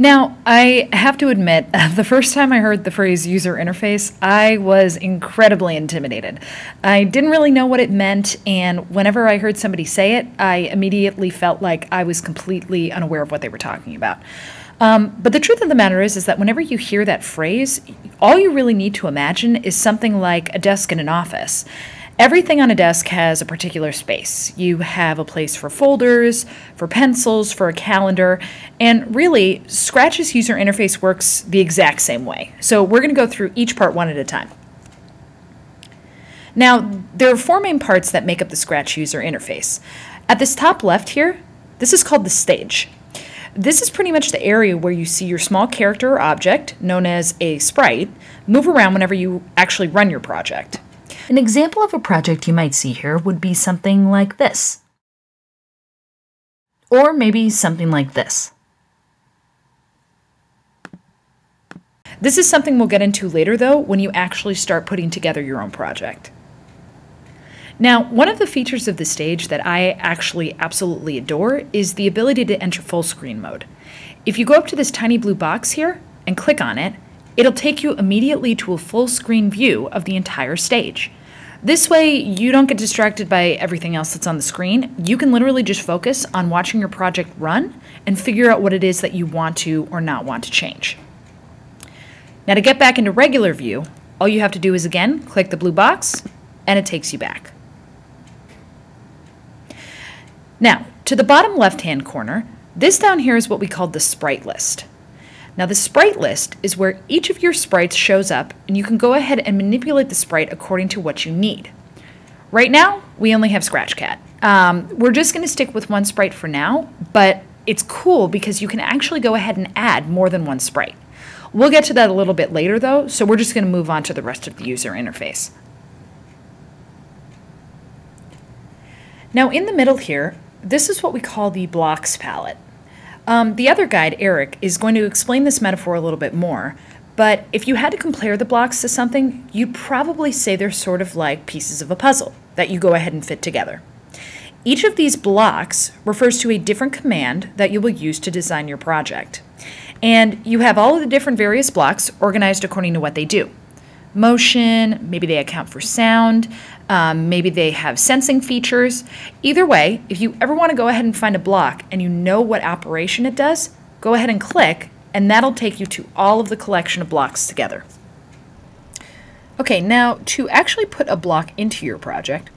Now, I have to admit, the first time I heard the phrase user interface, I was incredibly intimidated. I didn't really know what it meant, and whenever I heard somebody say it, I immediately felt like I was completely unaware of what they were talking about. Um, but the truth of the matter is, is that whenever you hear that phrase, all you really need to imagine is something like a desk in an office. Everything on a desk has a particular space. You have a place for folders, for pencils, for a calendar, and really, Scratch's user interface works the exact same way. So we're going to go through each part one at a time. Now, there are four main parts that make up the Scratch user interface. At this top left here, this is called the stage. This is pretty much the area where you see your small character or object, known as a sprite, move around whenever you actually run your project. An example of a project you might see here would be something like this. Or maybe something like this. This is something we'll get into later though when you actually start putting together your own project. Now, one of the features of the stage that I actually absolutely adore is the ability to enter full screen mode. If you go up to this tiny blue box here and click on it, it'll take you immediately to a full screen view of the entire stage. This way, you don't get distracted by everything else that's on the screen. You can literally just focus on watching your project run and figure out what it is that you want to or not want to change. Now to get back into regular view, all you have to do is again, click the blue box, and it takes you back. Now, to the bottom left-hand corner, this down here is what we call the sprite list. Now the sprite list is where each of your sprites shows up and you can go ahead and manipulate the sprite according to what you need. Right now, we only have Scratch Cat. Um, we're just going to stick with one sprite for now, but it's cool because you can actually go ahead and add more than one sprite. We'll get to that a little bit later though, so we're just going to move on to the rest of the user interface. Now in the middle here, this is what we call the blocks palette. Um, the other guide, Eric, is going to explain this metaphor a little bit more, but if you had to compare the blocks to something, you'd probably say they're sort of like pieces of a puzzle that you go ahead and fit together. Each of these blocks refers to a different command that you will use to design your project. And you have all of the different various blocks organized according to what they do motion, maybe they account for sound, um, maybe they have sensing features. Either way, if you ever want to go ahead and find a block and you know what operation it does, go ahead and click, and that'll take you to all of the collection of blocks together. Okay, now to actually put a block into your project,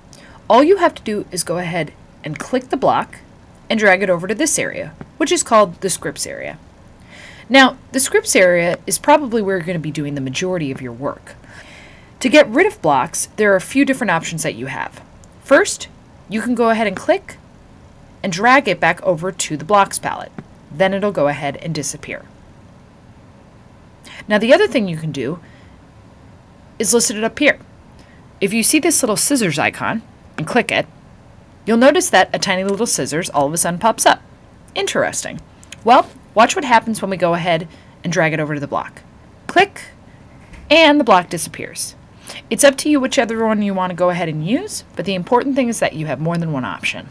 all you have to do is go ahead and click the block and drag it over to this area, which is called the scripts area. Now, the scripts area is probably where you're going to be doing the majority of your work. To get rid of blocks, there are a few different options that you have. First, you can go ahead and click and drag it back over to the blocks palette. Then it'll go ahead and disappear. Now the other thing you can do is listed up here. If you see this little scissors icon and click it, you'll notice that a tiny little scissors all of a sudden pops up. Interesting. Well, watch what happens when we go ahead and drag it over to the block. Click, and the block disappears. It's up to you whichever one you want to go ahead and use, but the important thing is that you have more than one option.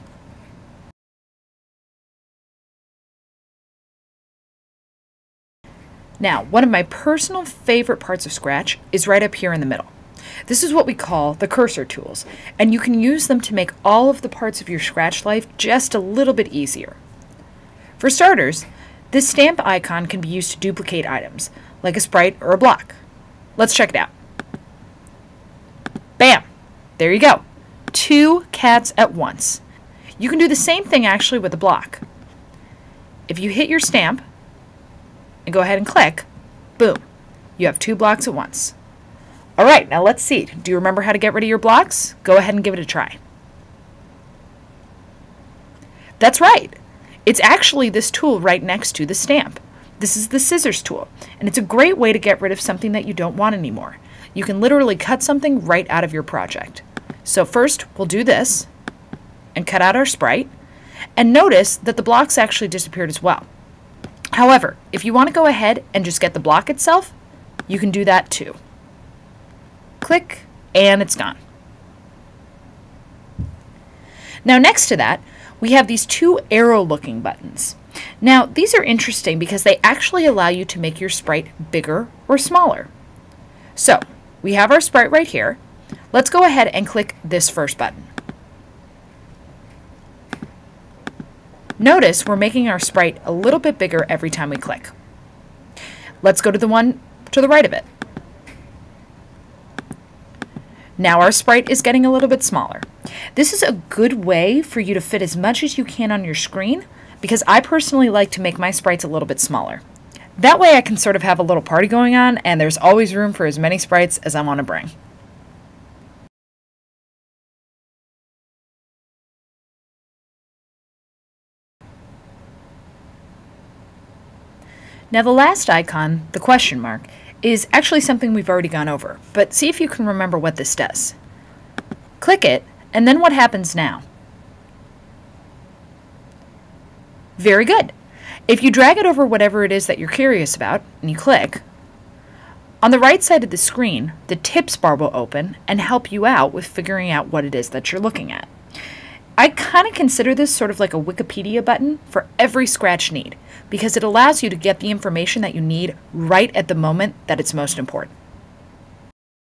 Now, one of my personal favorite parts of Scratch is right up here in the middle. This is what we call the cursor tools, and you can use them to make all of the parts of your Scratch life just a little bit easier. For starters, this stamp icon can be used to duplicate items, like a sprite or a block. Let's check it out. There you go. Two cats at once. You can do the same thing actually with a block. If you hit your stamp and go ahead and click, boom, you have two blocks at once. All right, now let's see. Do you remember how to get rid of your blocks? Go ahead and give it a try. That's right. It's actually this tool right next to the stamp. This is the scissors tool, and it's a great way to get rid of something that you don't want anymore. You can literally cut something right out of your project. So first, we'll do this and cut out our sprite. And notice that the blocks actually disappeared as well. However, if you want to go ahead and just get the block itself, you can do that too. Click, and it's gone. Now next to that, we have these two arrow looking buttons. Now, these are interesting because they actually allow you to make your sprite bigger or smaller. So, we have our sprite right here. Let's go ahead and click this first button. Notice we're making our sprite a little bit bigger every time we click. Let's go to the one to the right of it. Now our sprite is getting a little bit smaller. This is a good way for you to fit as much as you can on your screen because I personally like to make my sprites a little bit smaller. That way I can sort of have a little party going on and there's always room for as many sprites as I want to bring. Now the last icon, the question mark, is actually something we've already gone over, but see if you can remember what this does. Click it, and then what happens now? Very good. If you drag it over whatever it is that you're curious about, and you click, on the right side of the screen, the tips bar will open and help you out with figuring out what it is that you're looking at. I kind of consider this sort of like a Wikipedia button for every scratch need because it allows you to get the information that you need right at the moment that it's most important.